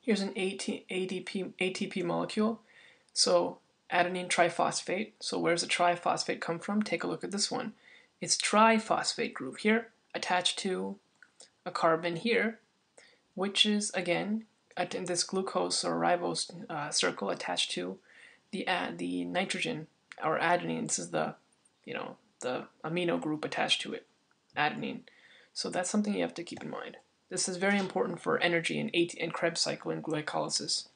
Here's an ATP, ATP molecule. So adenine triphosphate. So where's the triphosphate come from? Take a look at this one. It's triphosphate group here attached to a carbon here, which is again in this glucose or ribose uh, circle attached to the uh, the nitrogen or adenine. This is the you know the amino group attached to it, adenine. So that's something you have to keep in mind. This is very important for energy and, and Krebs cycle and glycolysis.